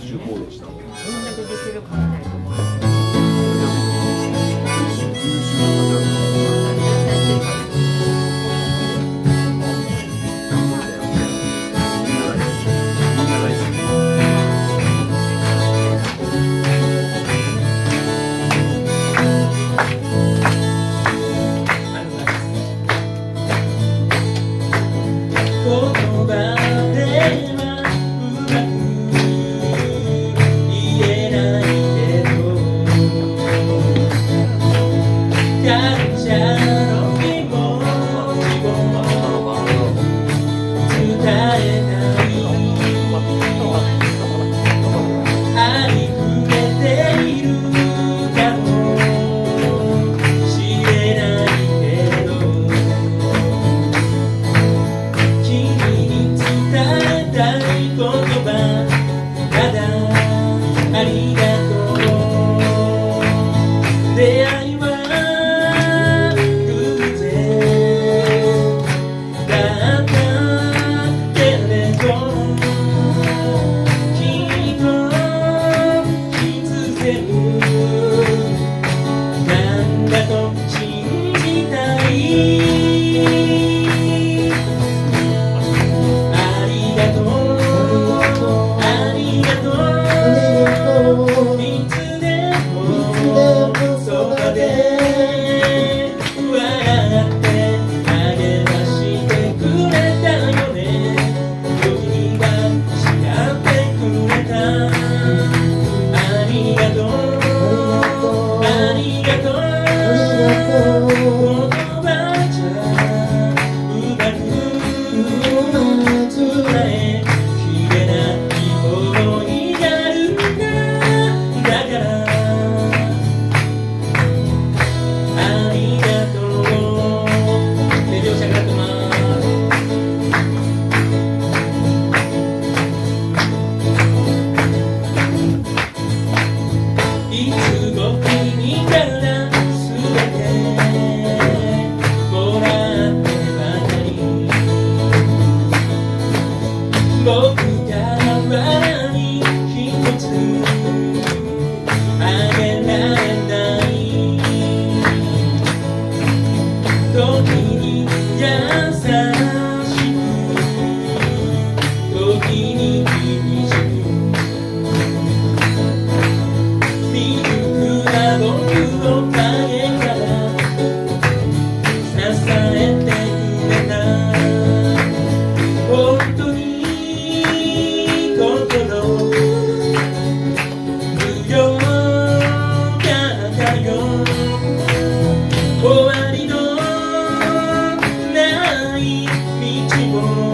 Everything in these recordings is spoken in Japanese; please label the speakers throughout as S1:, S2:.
S1: 15でした。
S2: 音楽できるかないと思う。Oh. Hey. 僕 Oh. won't.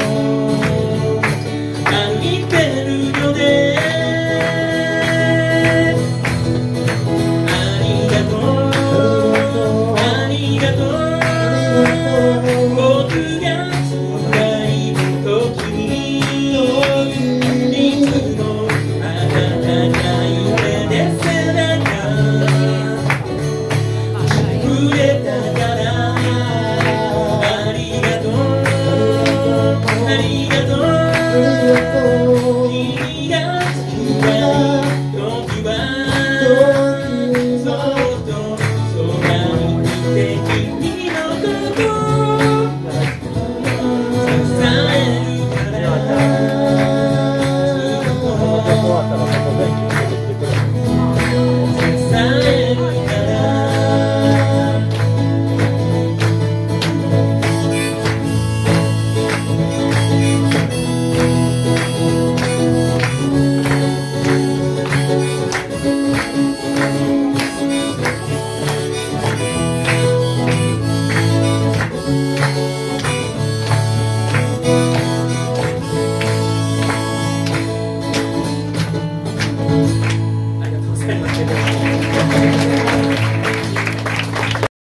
S2: Yeah.